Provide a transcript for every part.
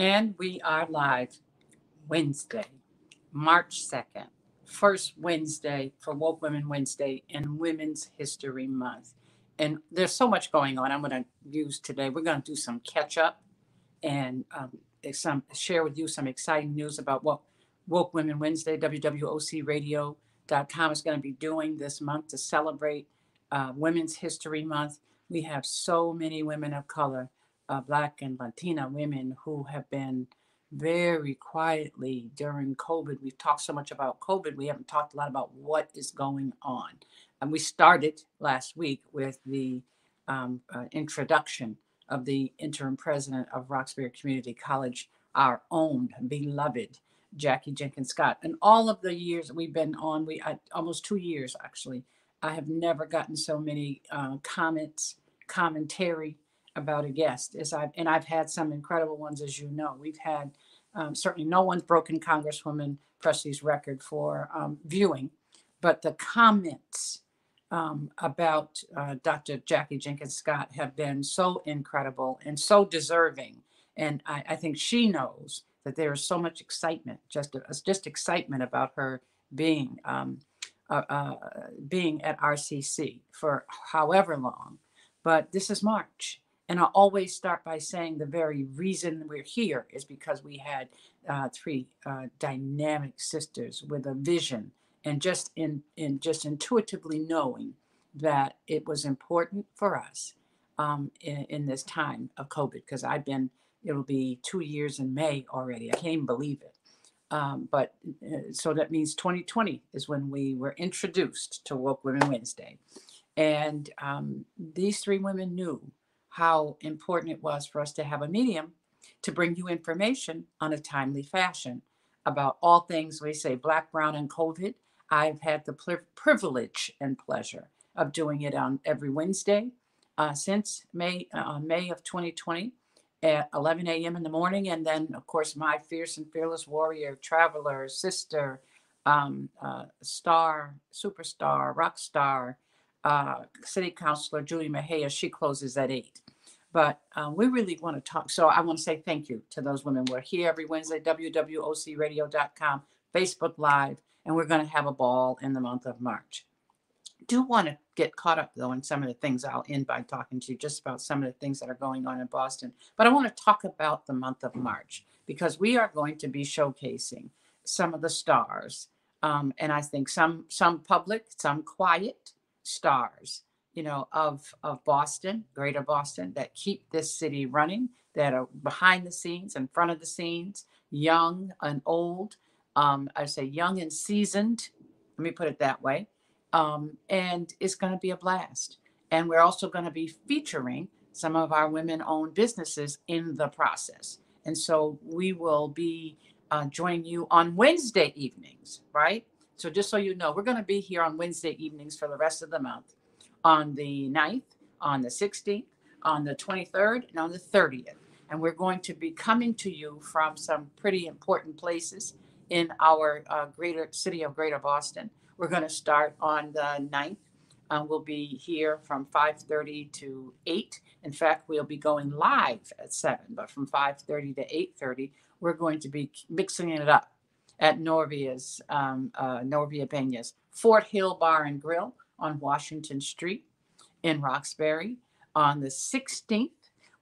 And we are live Wednesday, March 2nd, first Wednesday for Woke Women Wednesday and Women's History Month. And there's so much going on. I'm going to use today. We're going to do some catch up and um, some share with you some exciting news about what Woke Women Wednesday, WWOCRadio.com is going to be doing this month to celebrate uh, Women's History Month. We have so many women of color uh, Black and Latina women who have been very quietly during COVID. We've talked so much about COVID, we haven't talked a lot about what is going on. And we started last week with the um, uh, introduction of the interim president of Roxbury Community College, our own beloved Jackie Jenkins Scott. And all of the years we've been on, we uh, almost two years actually, I have never gotten so many uh, comments, commentary, about a guest is I've and I've had some incredible ones as you know. We've had um, certainly no one's broken Congresswoman Pressley's record for um, viewing, but the comments um, about uh, Dr. Jackie Jenkins Scott have been so incredible and so deserving. And I, I think she knows that there is so much excitement, just uh, just excitement about her being um, uh, uh, being at RCC for however long. But this is March, and I always start by saying the very reason we're here is because we had uh, three uh, dynamic sisters with a vision and just in, in just intuitively knowing that it was important for us um, in, in this time of COVID because I've been it'll be two years in May already. I can't even believe it. Um, but uh, so that means 2020 is when we were introduced to Woke Women Wednesday. And um, these three women knew how important it was for us to have a medium to bring you information on a timely fashion about all things we say black, brown, and COVID. I've had the privilege and pleasure of doing it on every Wednesday uh, since May uh, May of 2020 at 11 a.m. in the morning, and then of course my fierce and fearless warrior, traveler, sister, um, uh, star, superstar, rock star, uh, City Councilor Julia Mejia, she closes at eight. But um, we really want to talk. So I want to say thank you to those women. We're here every Wednesday, WWOCRadio.com, Facebook Live, and we're going to have a ball in the month of March. Do want to get caught up though in some of the things I'll end by talking to you just about some of the things that are going on in Boston. But I want to talk about the month of March because we are going to be showcasing some of the stars, um, and I think some some public, some quiet, stars, you know, of of Boston, Greater Boston, that keep this city running, that are behind the scenes, in front of the scenes, young and old. Um, I say young and seasoned. Let me put it that way. Um, and it's going to be a blast. And we're also going to be featuring some of our women-owned businesses in the process. And so we will be uh, joining you on Wednesday evenings, right? So just so you know, we're going to be here on Wednesday evenings for the rest of the month on the 9th, on the 16th, on the 23rd, and on the 30th. And we're going to be coming to you from some pretty important places in our uh, greater city of Greater Boston. We're going to start on the 9th. Uh, we'll be here from 5.30 to 8. In fact, we'll be going live at 7, but from 5.30 to 8.30, we're going to be mixing it up at Norvia's, um, uh, Norvia Peña's Fort Hill Bar and Grill on Washington Street in Roxbury. On the 16th,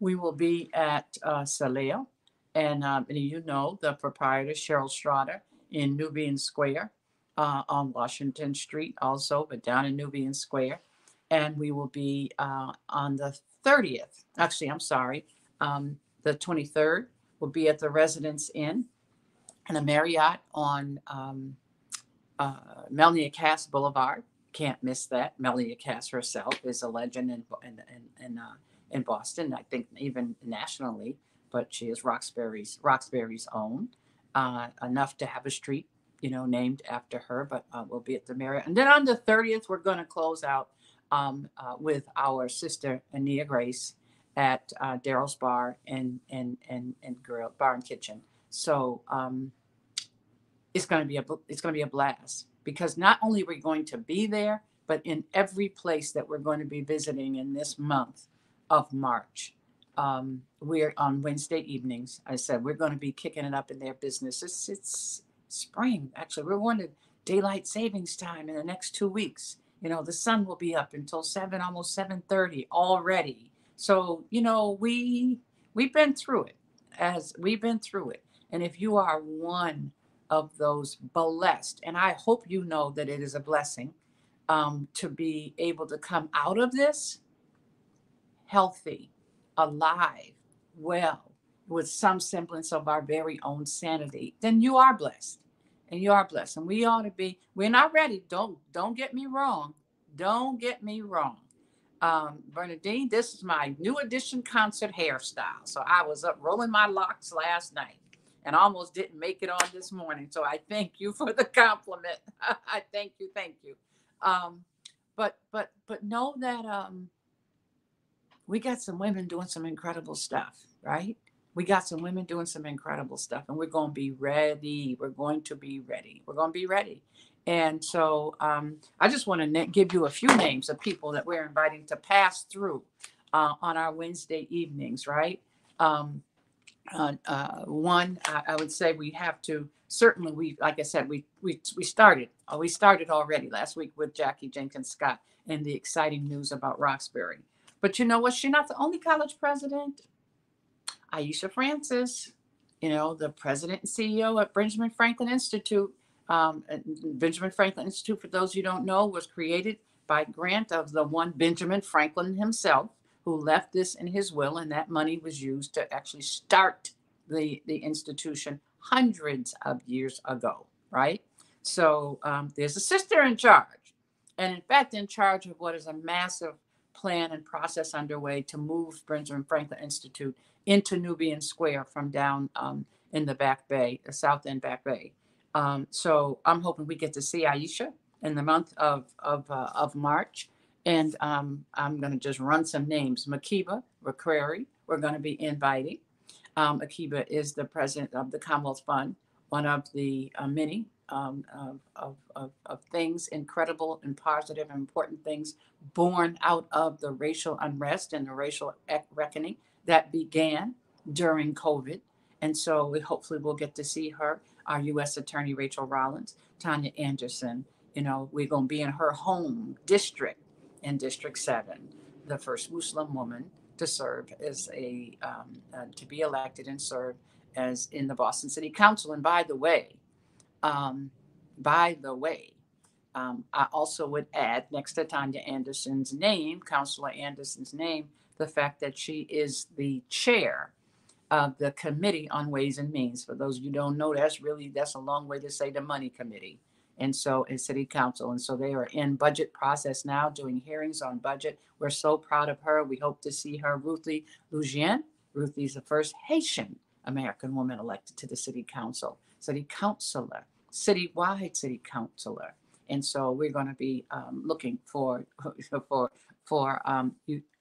we will be at uh, Soleil, and, um, you know the proprietor, Cheryl Straughter, in Nubian Square uh, on Washington Street, also, but down in Nubian Square. And we will be uh, on the 30th. Actually, I'm sorry, um, the 23rd. We'll be at the Residence Inn and a Marriott on um, uh, Melnia Cass Boulevard. Can't miss that. Melnia Cass herself is a legend in in in, in, uh, in Boston. I think even nationally, but she is Roxbury's Roxbury's own. Uh, enough to have a street, you know, named after her. But uh, we'll be at the Marriott, and then on the thirtieth, we're going to close out um, uh, with our sister Ania Grace at uh, Daryl's Bar and and and and Grill Bar and Kitchen. So um, it's going to be a it's going to be a blast because not only are we going to be there, but in every place that we're going to be visiting in this month of March, um, we're on Wednesday evenings. I said we're going to be kicking it up in their business. It's it's spring. Actually, we're going to daylight savings time in the next two weeks. You know, the sun will be up until seven, almost seven thirty already. So you know, we we've been through it as we've been through it. And if you are one of those blessed, and I hope you know that it is a blessing um, to be able to come out of this healthy, alive, well, with some semblance of our very own sanity, then you are blessed. And you are blessed. And we ought to be, we're not ready. Don't don't get me wrong. Don't get me wrong. Um, Bernadine, this is my new edition concert hairstyle. So I was up rolling my locks last night and almost didn't make it on this morning. So I thank you for the compliment. I thank you, thank you. Um, but but but know that um, we got some women doing some incredible stuff, right? We got some women doing some incredible stuff, and we're going to be ready. We're going to be ready. We're going to be ready. And so um, I just want to give you a few names of people that we're inviting to pass through uh, on our Wednesday evenings, right? Um, uh, uh, one, I, I would say we have to certainly we like I said we we we started uh, we started already last week with Jackie Jenkins Scott and the exciting news about Roxbury. But you know what? She's not the only college president. Aisha Francis, you know, the president and CEO at Benjamin Franklin Institute. Um, Benjamin Franklin Institute, for those you don't know, was created by grant of the one Benjamin Franklin himself, who left this in his will, and that money was used to actually start the, the institution hundreds of years ago, right? So um, there's a sister in charge, and in fact, in charge of what is a massive plan and process underway to move Benjamin Franklin Institute into Nubian Square from down um, in the Back Bay, the South End Back Bay. Um, so I'm hoping we get to see Aisha in the month of of, uh, of March, and um, I'm going to just run some names. Makeeba McCreary, we're going to be inviting. Um, Akiba is the president of the Commonwealth Fund, one of the uh, many um, of, of, of, of, things, incredible and positive and important things born out of the racial unrest and the racial reckoning that began during COVID. And so we hopefully will get to see her, our U.S. Attorney Rachael Rollins, Tania Anderson. You know, we're going to be in her home district in District 7, the first Muslim woman to serve as a um, uh, to be elected and serve as in the Boston City Council. And by the way, um, by the way, um, I also would add next to Tania Anderson's name, Councilor Anderson's name, the fact that she is the chair of the Committee on Ways and Means. For those of you don't know, that's really that's a long way to say the Money Committee and so is city council and so they are in budget process now doing hearings on budget we're so proud of her we hope to see her ruthie Louijeune. ruthie is the first haitian american woman elected to the city council city councilor citywide city councilor and so we're going to be um, looking for for for um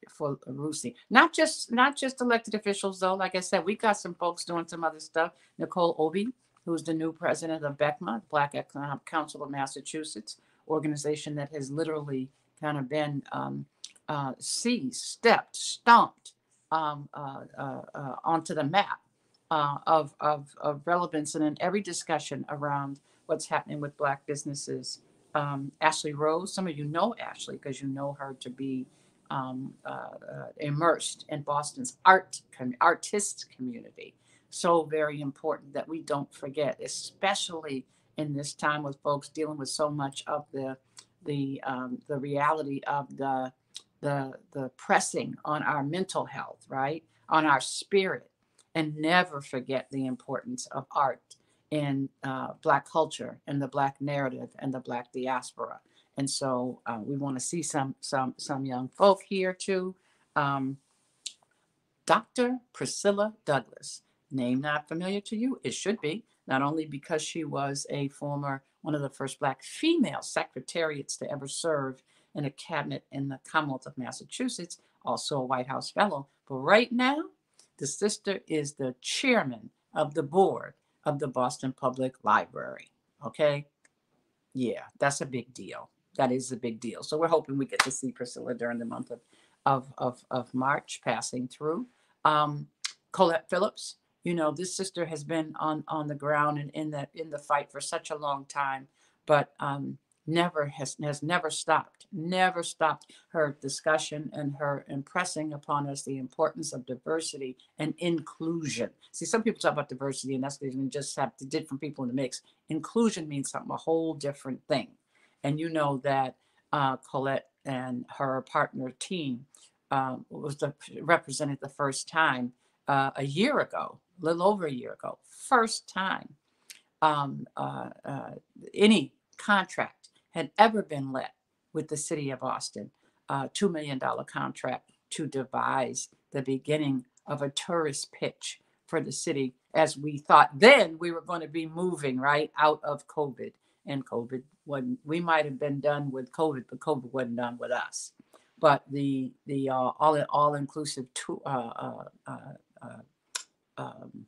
for Ruthie. Not just not just elected officials though. Like I said, we got some folks doing some other stuff. Nicole Obi, who's the new president of BECMA, Black Economic Council of Massachusetts, organization that has literally kind of been um, uh, seized, stepped, stomped um, uh, uh, uh onto the map uh, of, of, of, relevance and in every discussion around what's happening with Black businesses. Um, Ashley Rose, some of you know Ashley because you know her to be um, uh, immersed in Boston's art com- artist community so very important that we don't forget, especially in this time with folks dealing with so much of the the um, the reality of the the the pressing on our mental health, right, on our spirit, and never forget the importance of art in uh, Black culture and the Black narrative and the Black diaspora. And so uh, we want to see some some some young folk here too. Um, Dr. Priscilla Douglas Name not familiar to you? It should be, not only because she was a former, one of the first Black female secretariats to ever serve in a cabinet in the Commonwealth of Massachusetts, also a White House fellow, but right now, the sister is the chairman of the board of the Boston Public Library. Okay? Yeah, that's a big deal. That is a big deal. So we're hoping we get to see Priscilla during the month of, of, of, of March passing through. Um, Colette Phillips, you know, this sister has been on on the ground and in that in the fight for such a long time, but um, never has has never stopped never stopped her discussion and her impressing upon us the importance of diversity and inclusion. See some people talk about diversity and that's they just have different people in the mix. Inclusion means something a whole different thing. And you know that uh, colette and her partner team um, was the, represented the first time uh, a year ago a little over a year ago first time um, uh, uh any contract had ever been let with the city of Boston, a $2 million contract to devise the beginning of a tourist pitch for the city as we thought then we were going to be moving right out of COVID. And COVID wasn't, we might have been done with COVID, but COVID wasn't done with us. But the the uh, all all inclusive to, uh, uh, uh, um,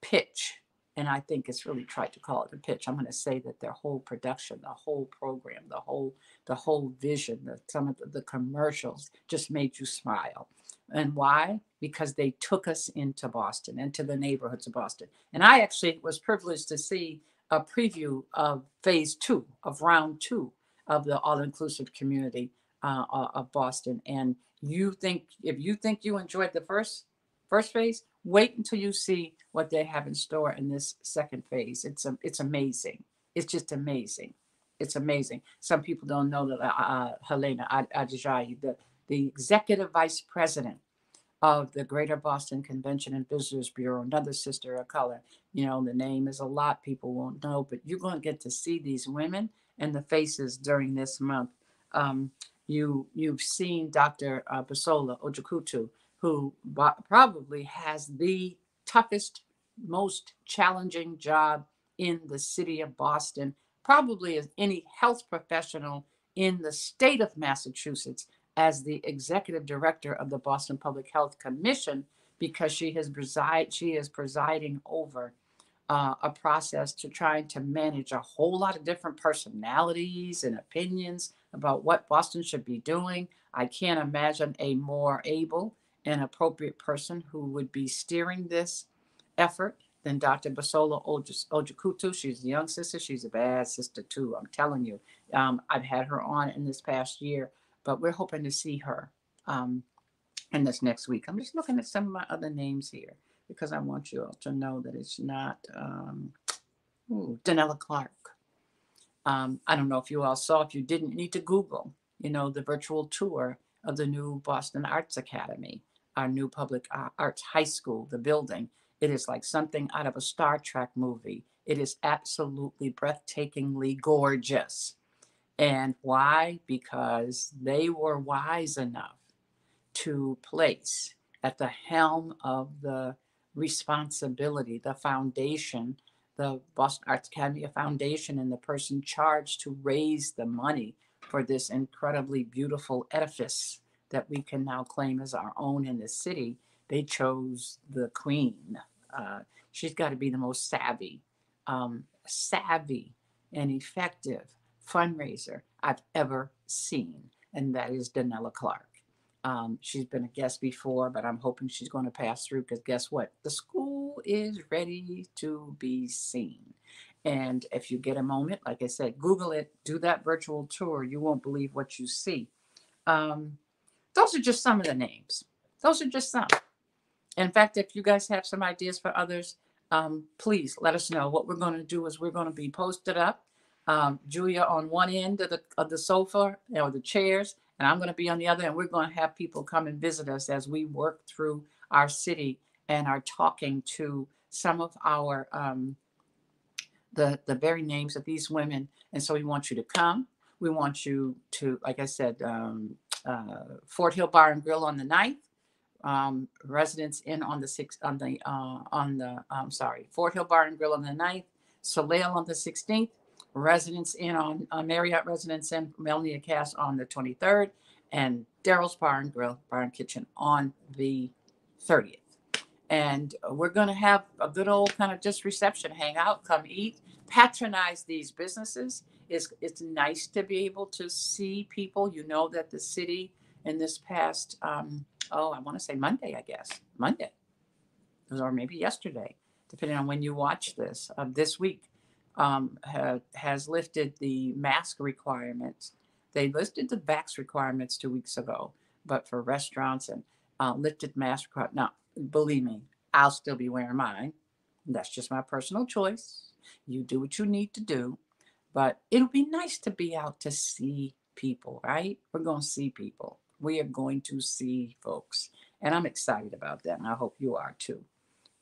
pitch and I think it's really tried to call it a pitch. I'm going to say that their whole production, the whole program, the whole the whole vision, the, some of the, the commercials just made you smile. And why? Because they took us into Boston, into the neighborhoods of Boston. And I actually was privileged to see a preview of phase two, of round two of the all-inclusive community uh, of Boston. And you think if you think you enjoyed the first first phase, wait until you see what they have in store in this second phase. It's a, it's amazing. It's just amazing. It's amazing. Some people don't know that uh, uh Helena Adejayi, the, the executive vice president of the Greater Boston Convention and Visitors Bureau, another sister of color. You know, the name is a lot people won't know, but you're going to get to see these women and the faces during this month. Um, you you've seen Dr. Uh, Bisola Ojikutu, who probably has the toughest, most challenging job in the city of Boston, probably as any health professional in the state of Massachusetts, as the executive director of the Boston Public Health Commission, because she has preside she is presiding over uh, a process to trying to manage a whole lot of different personalities and opinions about what Boston should be doing. I can't imagine a more able an appropriate person who would be steering this effort than Dr. Bisola Ojikutu. She's a young sister. She's a bad sister too. I'm telling you. Um, I've had her on in this past year, but we're hoping to see her um, in this next week. I'm just looking at some of my other names here because I want you all to know that it's not um, ooh, Denella Clark. Um, I don't know if you all saw. If you didn't, need to Google. You know the virtual tour of the new Boston Arts Academy our new public uh, arts high school, the building. It is like something out of a Star Trek movie. It is absolutely breathtakingly gorgeous. And why? Because they were wise enough to place at the helm of the responsibility, the foundation, the Boston Arts Academy Foundation, and the person charged to raise the money for this incredibly beautiful edifice that we can now claim as our own in the city, they chose the queen. Uh, she's got to be the most savvy, um, savvy, and effective fundraiser I've ever seen, and that is Denella Clark. Um, she's been a guest before, but I'm hoping she's going to pass through because guess what? The school is ready to be seen. And if you get a moment, like I said, Google it, do that virtual tour. You won't believe what you see. Um, those are just some of the names. Those are just some. In fact, if you guys have some ideas for others, um, please let us know. What we're going to do is we're going to be posted up. Um, Julia on one end of the of the sofa or the chairs, and I'm going to be on the other. And we're going to have people come and visit us as we work through our city and are talking to some of our um, the the very names of these women. And so we want you to come. We want you to, like I said, um, Fort Hill Bar and Grill on the 9th. Um, Residence Inn on the sixth on the uh, on the I'm sorry Fort Hill Bar and Grill on the 9th, Soleil on the 16th, Residence Inn on uh, Marriott Residence Inn Melnia Cass on the 23rd, and Daryl's Bar and Grill Bar and Kitchen on the 30th. And we're going to have a good old kind of just reception, hang out, come eat, patronize these businesses it's, it's nice to be able to see people. You know that the city in this past um, oh, I want to say Monday, I guess. Monday. Or maybe yesterday, depending on when you watch this, uh, this week, um, ha- has lifted the mask requirements. They lifted the vax requirements two weeks ago, but for restaurants and uh, lifted mask requirements. Now, believe me, I'll still be wearing mine. That's just my personal choice. You do what you need to do. But it'll be nice to be out to see people, right? We're going to see people. We are going to see folks. And I'm excited about that. And I hope you are too.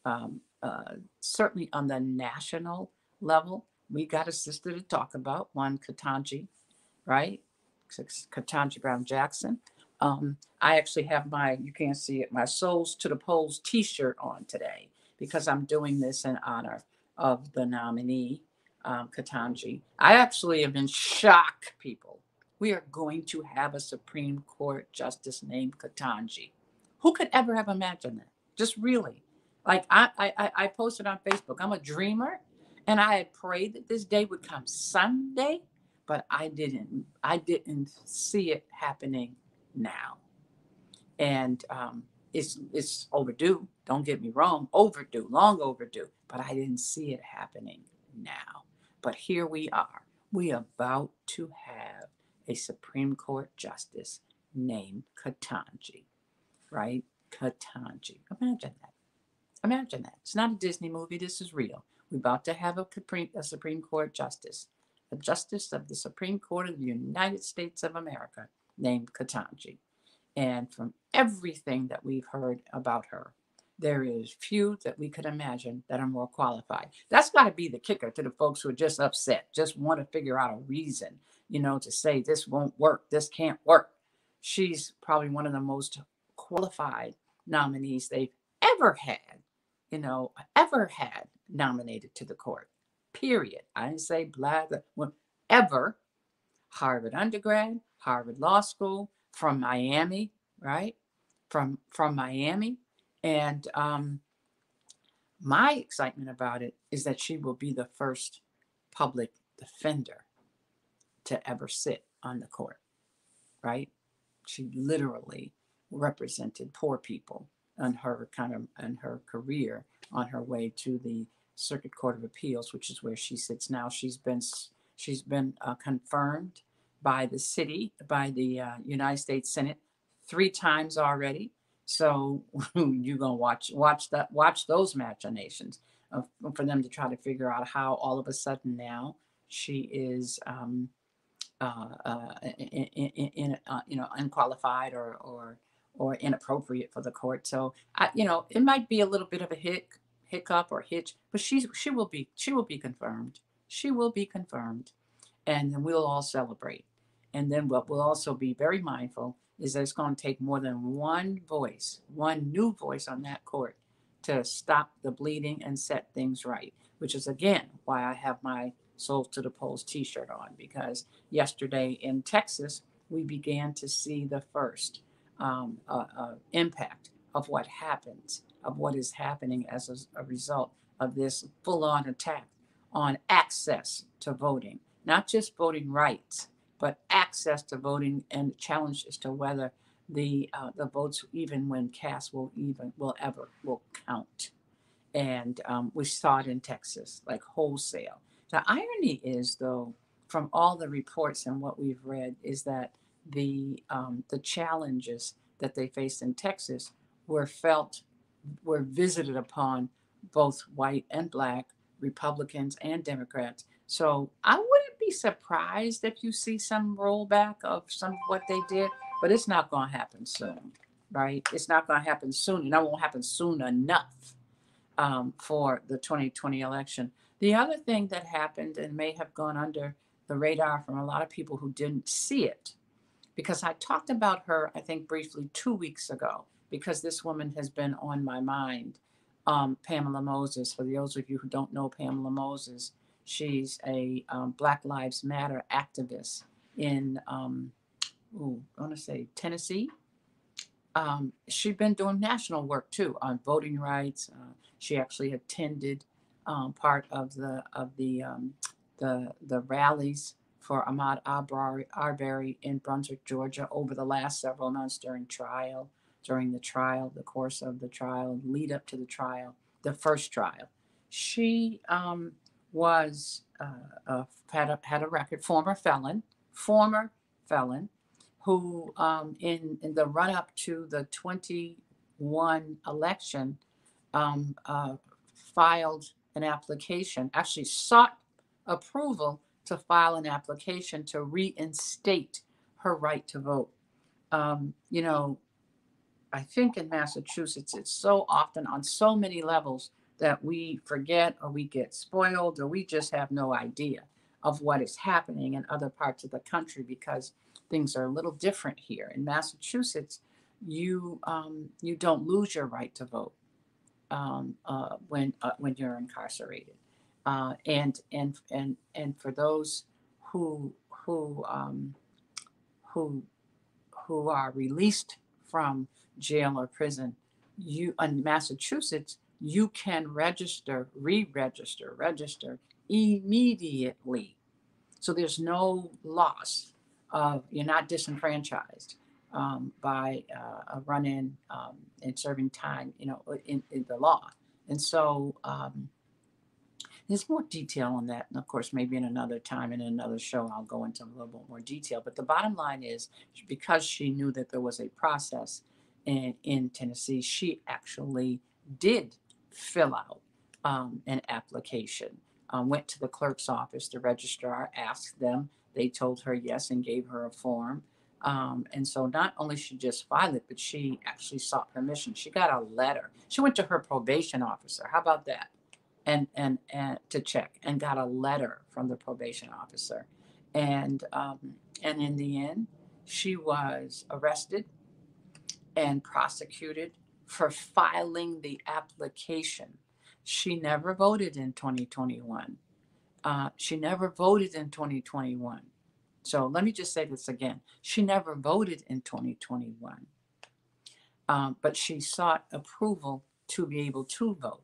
Um, uh, certainly on the national level, we got a sister to talk about, one Ketanji, right? Ketanji Brown Jackson. Um, I actually have my, you can't see it, my Souls to the Polls t shirt on today because I'm doing this in honor of the nominee, um, Ketanji. I actually have been shocked, people. We are going to have a Supreme Court justice named Ketanji. Who could ever have imagined that? Just really. Like I, I, I posted on Facebook, I'm a dreamer, and I had prayed that this day would come Sunday, but I didn't. I didn't see it happening now, and um, it's it's overdue. Don't get me wrong, overdue, long overdue. But I didn't see it happening now. But here we are. We are about to have a Supreme Court justice named Ketanji, right? Ketanji. Imagine that. Imagine that. It's not a Disney movie. This is real. We're about to have a Supreme, a Supreme Court justice, a justice of the Supreme Court of the United States of America named Ketanji. And from everything that we've heard about her, there is few that we could imagine that are more qualified. That's got to be the kicker to the folks who are just upset, just want to figure out a reason, you know, to say this won't work, this can't work. She's probably one of the most qualified nominees they've ever had, you know, ever had nominated to the court. Period. I didn't say blah, blah ever. Harvard undergrad, Harvard Law School, from Miami, right? From from Miami, and um, my excitement about it is that she will be the first public defender to ever sit on the court, right? She literally represented poor people on her kind of in her career on her way to the Circuit Court of Appeals, which is where she sits now. She's been she's been uh, confirmed by the city, by the uh, United States Senate three times already. So you're gonna watch watch that watch those machinations uh, for them to try to figure out how all of a sudden now she is um, uh, uh, in, in, in uh, you know unqualified or or or inappropriate for the court. So I, you know it might be a little bit of a hic hiccup or hitch, but she's she will be she will be confirmed. She will be confirmed and then we'll all celebrate. And then what we'll also be very mindful is that it's going to take more than one voice, one new voice on that court to stop the bleeding and set things right, which is again why I have my Souls to the Polls t shirt on, because yesterday in Texas, we began to see the first um, uh, uh, impact of what happens, of what is happening as a, a result of this full on attack on access to voting not just voting rights, but access to voting and the challenge as to whether the uh, the votes, even when cast, will even will ever will count. And um, we saw it in Texas, like wholesale. The irony is, though, from all the reports and what we've read, is that the um, the challenges that they faced in Texas were felt, were visited upon both white and black Republicans and Democrats. So I wouldn't be surprised if you see some rollback of some what they did, but it's not going to happen soon, right? It's not going to happen soon, and it won't happen soon enough um, for the 2020 election. The other thing that happened and may have gone under the radar from a lot of people who didn't see it, because I talked about her, I think, briefly two weeks ago, because this woman has been on my mind. Um, Pamela Moses, for those of you who don't know Pamela Moses, She's a um, Black Lives Matter activist in, um, ooh, I want to say Tennessee. Um, she's been doing national work too on voting rights. Uh, she actually attended um, part of the of the um, the the rallies for Arbery, Arbery in Brunswick, Georgia, over the last several months during trial. during the trial, the course of the trial, lead up to the trial, the first trial. She um, was uh, a, had a had a record, former felon, former felon, who um, in in the run up to the 21 election um, uh, filed an application, actually sought approval to file an application to reinstate her right to vote. Um, you know, I think in Massachusetts, it's so often on so many levels that we forget or we get spoiled or we just have no idea of what is happening in other parts of the country because things are a little different here. In Massachusetts, you um, you don't lose your right to vote um, uh, when uh, when you're incarcerated, uh, and and and and for those who who um, who who are released from jail or prison, you in Massachusetts you can register, re-register, register immediately. So there's no loss of you're not disenfranchised um, by uh, a run-in um, and serving time, you know, in, in the law. And so um, there's more detail on that. And of course, maybe in another time, in another show, I'll go into a little bit more detail. But the bottom line is because she knew that there was a process in, in Tennessee, she actually did fill out um, an application. Um, went to the clerk's office, the registrar asked them. They told her yes and gave her a form. Um, and so not only she just filed it, but she actually sought permission. She got a letter. She went to her probation officer. How about that? And and and to check and got a letter from the probation officer. And um, and in the end, she was arrested and prosecuted for filing the application. She never voted in 2021. Uh, she never voted in 2021. So let me just say this again. She never voted in 2021, um, but she sought approval to be able to vote.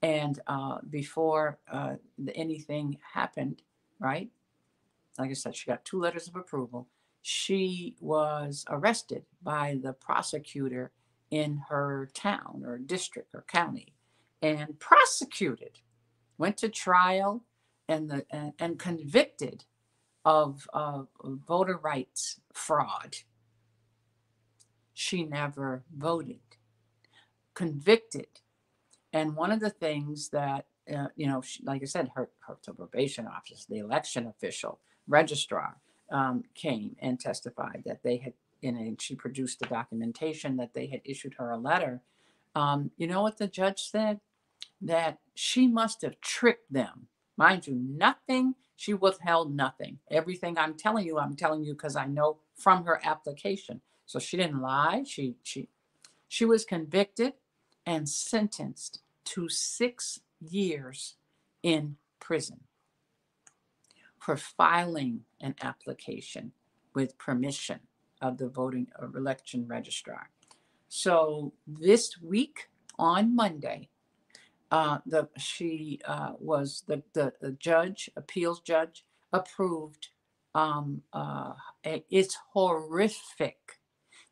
And uh, before uh, anything happened, right? Like I said, she got two letters of approval. She was arrested by the prosecutor in her town or district or county and prosecuted, went to trial and, the, and, and convicted of uh, voter rights fraud. She never voted, convicted. And one of the things that, uh, you know, she, like I said, her, her probation office, the election official, registrar, um, came and testified that they had in and she produced the documentation that they had issued her a letter. Um, you know what the judge said? That she must have tricked them. Mind you, nothing, she withheld nothing. Everything I'm telling you, I'm telling you because I know from her application. So she didn't lie. She she she was convicted and sentenced to six years in prison for filing an application with permission of the voting or election registrar. So this week on Monday, uh, the she uh, was the, the the judge, appeals judge, approved. Um, uh, it's horrific.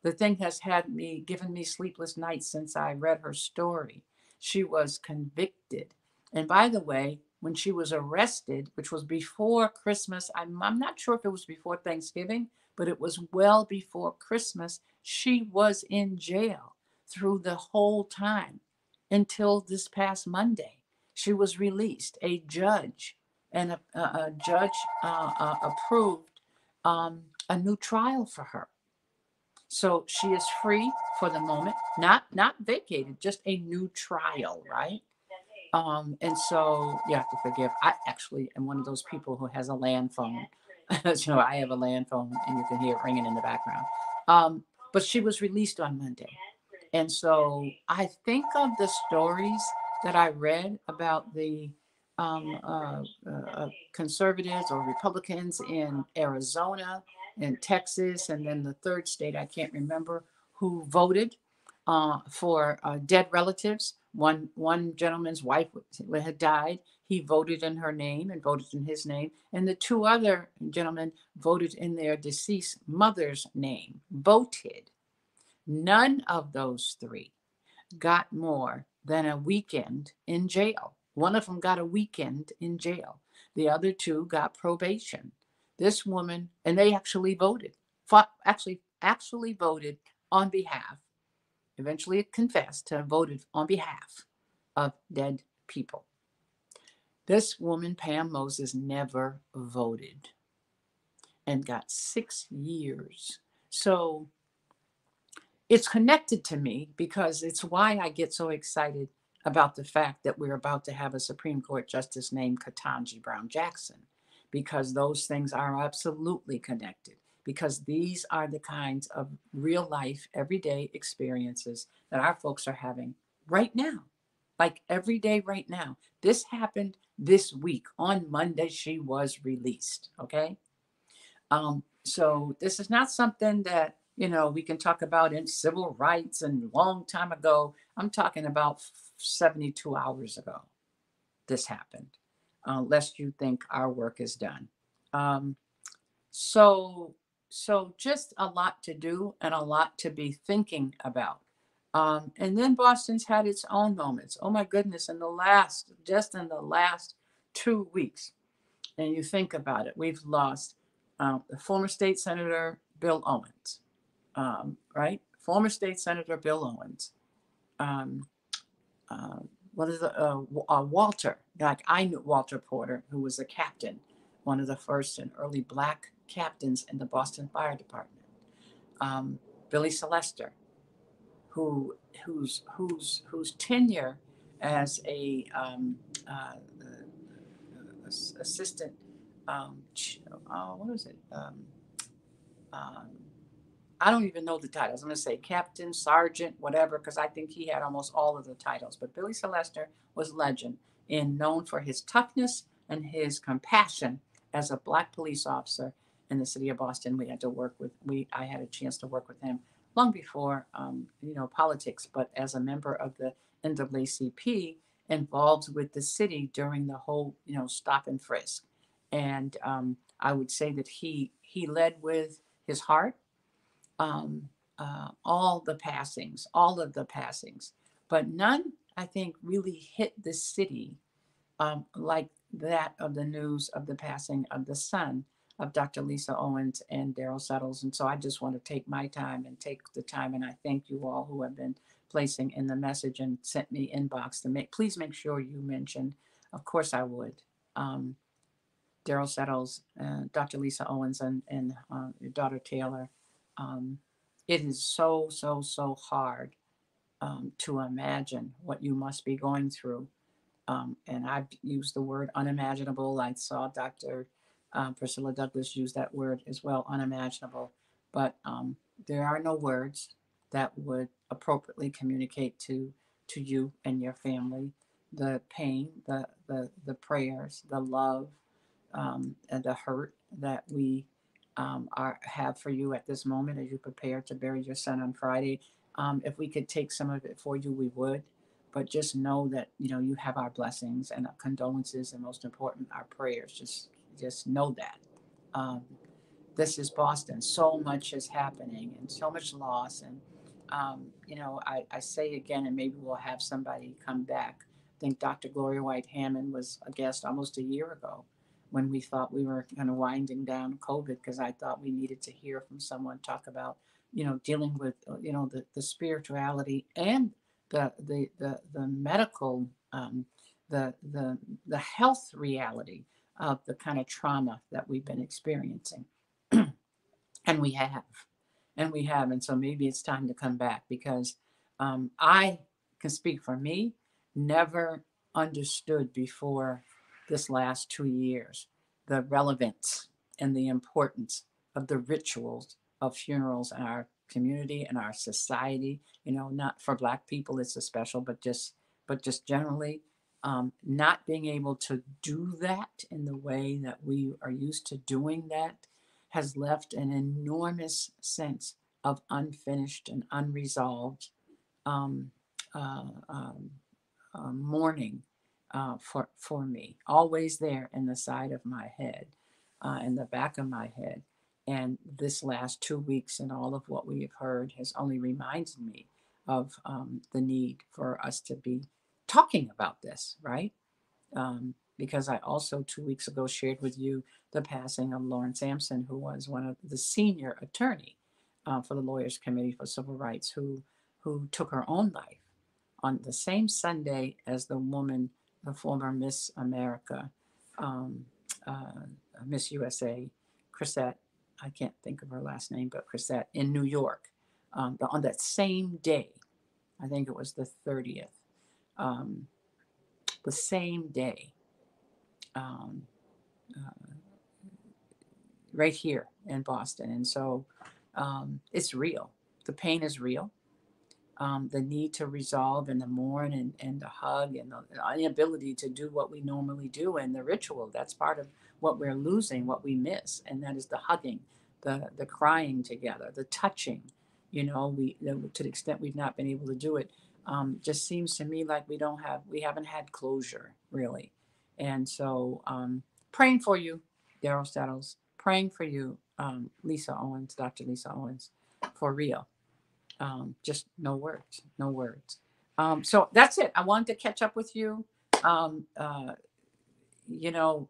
The thing has had me given me sleepless nights since I read her story. She was convicted, and by the way, when she was arrested, which was before Christmas, I'm, I'm not sure if it was before Thanksgiving, but it was well before Christmas. She was in jail through the whole time until this past Monday. She was released. A judge and a, a judge uh, uh, approved um, a new trial for her. So she is free for the moment, not not vacated, just a new trial, right? Um, and so you have to forgive. I actually am one of those people who has a land phone know, I have a land phone and you can hear it ringing in the background. Um, but she was released on Monday. And so I think of the stories that I read about the um, uh, uh, conservatives or Republicans in Arizona and Texas, and then the third state, I can't remember, who voted uh, for uh, dead relatives. One one gentleman's wife had died. He voted in her name and voted in his name, and the two other gentlemen voted in their deceased mother's name. Voted. None of those three got more than a weekend in jail. One of them got a weekend in jail. The other two got probation. This woman, and they actually voted, fought, actually, actually voted on behalf, eventually confessed to voted on behalf of dead people. This woman, Pam Moses, never voted and got six years. So it's connected to me because it's why I get so excited about the fact that we're about to have a Supreme Court justice named Ketanji Brown Jackson, because those things are absolutely connected. Because these are the kinds of real life, everyday experiences that our folks are having right now, like every day right now. This happened this week. On Monday, she was released. Okay. Um, so this is not something that you know we can talk about in civil rights and long time ago. I'm talking about 72 hours ago. This happened, uh, lest you think our work is done. Um, so so just a lot to do and a lot to be thinking about. Um, and then Boston's had its own moments. Oh my goodness! In the last, just in the last two weeks, and you think about it, we've lost um, the former state senator Bill Owens, um, right? Former state senator Bill Owens. Uh, what is the uh, uh, Walter? Like I knew Walter Porter, who was a captain, one of the first and early black captains in the Boston Fire Department. Um, Billy Celester, who whose whose whose tenure as a um, uh, assistant um, uh, what was it? Um, um, I don't even know the titles. I'm going to say captain, sergeant, whatever, because I think he had almost all of the titles. But Billy Celester was legend and known for his toughness and his compassion as a black police officer in the city of Boston. We had to work with we. I had a chance to work with him long before um, you know politics, but as a member of the NAACP, involved with the city during the whole you know stop and frisk and um, I would say that he he led with his heart. Um, uh, all the passings, all of the passings, but none I think really hit the city um, like that of the news of the passing of the son of Dr. Lisa Owens and Daryl Settles. And so I just want to take my time and take the time, and I thank you all who have been placing in the message and sent me inbox to make. Please make sure you mention. Of course, I would. Um, Daryl Settles, uh, Dr. Lisa Owens, and, and uh, your daughter Taylor. Um, it is so, so, so hard um, to imagine what you must be going through. Um, and I've used the word unimaginable. I saw Dr. Uh, Priscilla Douglas used that word as well, unimaginable. But um, there are no words that would appropriately communicate to to you and your family the pain, the the the prayers, the love, um, and the hurt that we um, are, have for you at this moment as you prepare to bury your son on Friday. Um, if we could take some of it for you, we would. But just know that you know you have our blessings and our condolences, and most important, our prayers. Just just know that. Um, this is Boston. So much is happening, and so much loss. And um, you know, I, I say again, and maybe we'll have somebody come back. I think Dr. Gloria White Hammond was a guest almost a year ago when we thought we were kind of winding down COVID because I thought we needed to hear from someone talk about, you know, dealing with, uh, you know, the, the spirituality and the the the, the medical, um, the the the health reality of the kind of trauma that we've been experiencing, and we have, and we have, and so maybe it's time to come back because um, I can speak for me, never understood before this last two years the relevance and the importance of the rituals of funerals in our community and our society. You know not for black people it's a special but just but just generally um, not being able to do that in the way that we are used to doing that has left an enormous sense of unfinished and unresolved um, uh, um, uh, mourning uh, for for me, always there in the side of my head, uh, in the back of my head, And this last two weeks and all of what we have heard has only reminded me of um, the need for us to be talking about this, right? Um, because I also two weeks ago shared with you the passing of Lauren Sampson, who was one of the senior attorney uh, for the Lawyers Committee for Civil Rights, who who took her own life on the same Sunday as the woman, the former Miss America, um, uh, Miss USA, Chrisette. I can't think of her last name, but Chrisette in New York. Um, on that same day, I think it was the 30th, um, the same day, um, uh, right here in Boston. And so um, it's real. The pain is real. Um, the need to resolve and the mourn and, and the hug and the inability to do what we normally do and the ritual. That's part of what we're losing, what we miss. And that is the hugging, the, the crying together, the touching. You know, we to the extent we've not been able to do it, um, just seems to me like we don't have, we haven't had closure really. And so, um, praying for you, Darryl Settles, praying for you, um, Lisa Owens, Dr. Lisa Owens, for real. Um, just no words, no words. Um, so that's it. I wanted to catch up with you. Um, uh, you know,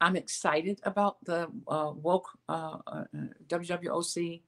I'm excited about the uh, woke uh, uh, WWOC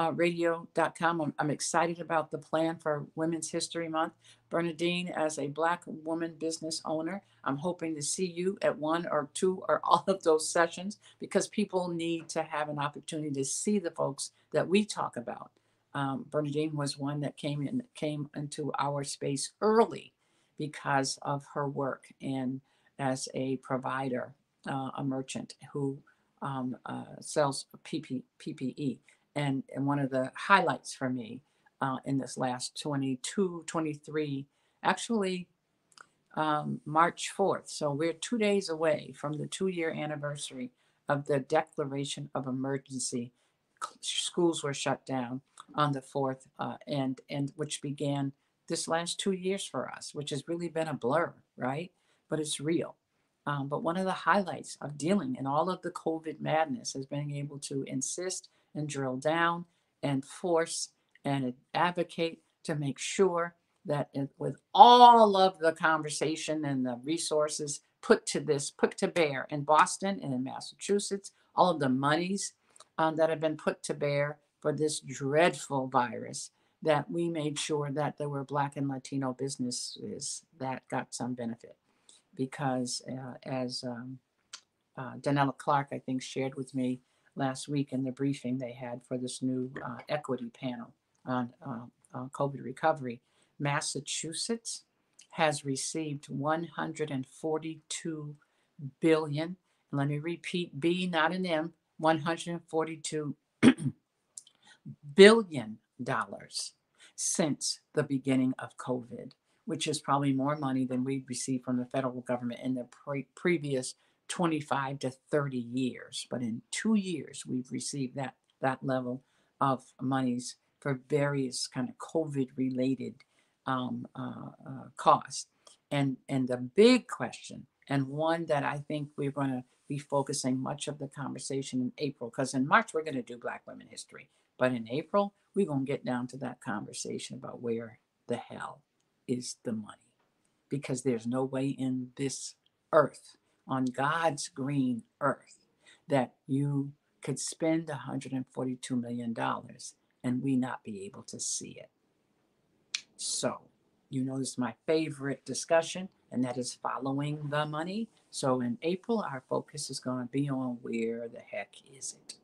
uh, radio.com. I'm, I'm, excited about the plan for Women's History Month. Bernadine, as a Black woman business owner, I'm hoping to see you at one or two or all of those sessions because people need to have an opportunity to see the folks that we talk about. Um, Bernadine was one that came in came into our space early because of her work and as a provider, uh, a merchant who um, uh, sells PP, PPE and, and one of the highlights for me uh, in this last 22, 23, actually um, March 4th. So we're two days away from the two year anniversary of the declaration of emergency. Schools were shut down on the 4th, uh, and, and which began this last two years for us, which has really been a blur, right? But it's real. Um, but one of the highlights of dealing in all of the COVID madness is being able to insist and drill down and force and advocate to make sure that it, with all of the conversation and the resources put to this, put to bear in Boston and in Massachusetts, all of the monies um, that have been put to bear for this dreadful virus, that we made sure that there were Black and Latino businesses that got some benefit. Because uh, as um, uh, Denella Clark, I think, shared with me, last week in the briefing they had for this new uh, equity panel on uh, uh, COVID recovery. Massachusetts has received 142 billion. Let me repeat B, not an M, 142 billion dollars since the beginning of COVID, which is probably more money than we received from the federal government in the pre- previous 25 to 30 years. But in two years, we've received that, that level of monies for various kind of COVID related um, uh, uh, costs. And, and the big question, and one that I think we're going to be focusing much of the conversation in April, because in March we're going to do Black Women History. But in April, we're going to get down to that conversation about where the hell is the money. Because there's no way in this earth on God's green earth that you could spend $142 million and we not be able to see it. So, you know, this is my favorite discussion, and that is following the money. So, in April, our focus is going to be on where the heck is it?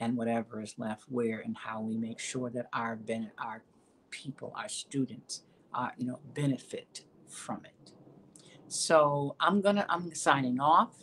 And whatever is left, where and how we make sure that our, ben- our people, our students, are, you know, benefit from it. So I'm gonna I'm signing off.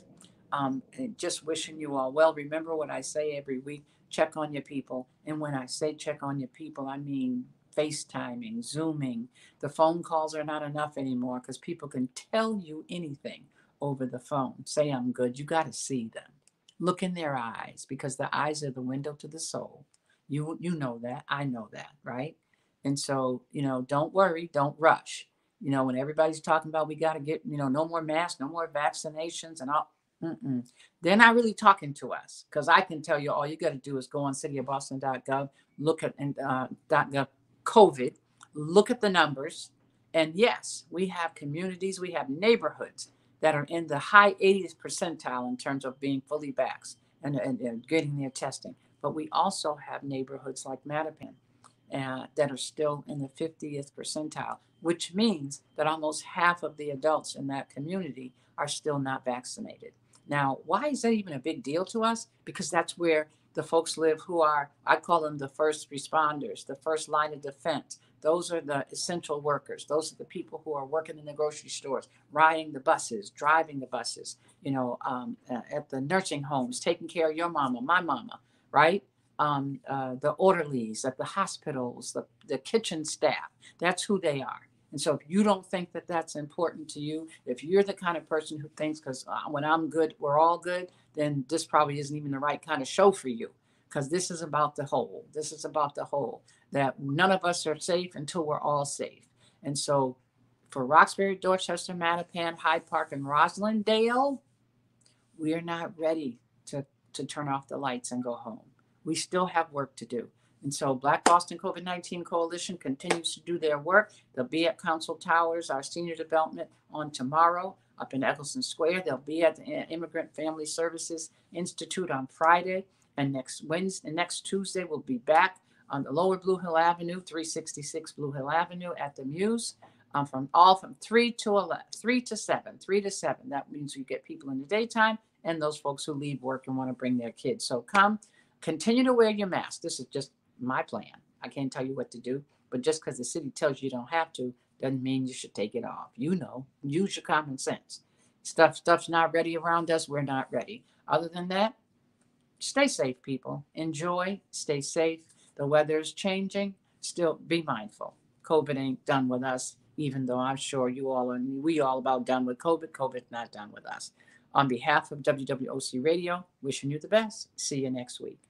Um, just wishing you all well. Remember what I say every week: check on your people. And when I say check on your people, I mean FaceTiming, Zooming. The phone calls are not enough anymore because people can tell you anything over the phone. Say I'm good. You got to see them. Look in their eyes because the eyes are the window to the soul. You you know that. I know that, right? And so, you know, don't worry, don't rush you know, when everybody's talking about we got to get, you know, no more masks, no more vaccinations, and all, Mm-mm. They're not really talking to us because I can tell you all you got to do is go on cityofboston.gov, look at and uh, .gov COVID, look at the numbers, and yes, we have communities, we have neighborhoods that are in the high 80th percentile in terms of being fully vaxxed and, and, and getting their testing. But we also have neighborhoods like Mattapan uh, that are still in the 50th percentile, which means that almost half of the adults in that community are still not vaccinated. Now, why is that even a big deal to us? Because that's where the folks live who are, I call them the first responders, the first line of defense. Those are the essential workers. Those are the people who are working in the grocery stores, riding the buses, driving the buses, you know, um, uh, at the nursing homes, taking care of your mama, my mama, right? Um, uh, the orderlies at the hospitals, the, the kitchen staff. That's who they are. And so if you don't think that that's important to you, if you're the kind of person who thinks, because uh, when I'm good, we're all good, then this probably isn't even the right kind of show for you. Because this is about the whole. This is about the whole. That none of us are safe until we're all safe. And so for Roxbury, Dorchester, Mattapan, Hyde Park, and Roslindale, we're not ready to, to turn off the lights and go home. We still have work to do. And so Black Boston COVID 19 Coalition continues to do their work. They'll be at Council Towers, our senior development, on tomorrow up in Eccleston Square. They'll be at the Immigrant Family Services Institute on Friday. And next Wednesday, next Tuesday, we'll be back on the lower Blue Hill Avenue, 366 Blue Hill Avenue at the Muse. Um, from all from three to 11, three to seven, three to seven. That means you get people in the daytime and those folks who leave work and want to bring their kids. So come, continue to wear your mask. This is just my plan. I can't tell you what to do, but just because the city tells you you don't have to doesn't mean you should take it off. You know, use your common sense. Stuff stuff's not ready around us. We're not ready. Other than that, stay safe, people. Enjoy. Stay safe. The weather's changing. Still be mindful. COVID ain't done with us, even though I'm sure you all are. We all about done with COVID. COVID not done with us. On behalf of WWOC Radio, wishing you the best. See you next week.